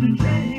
the train.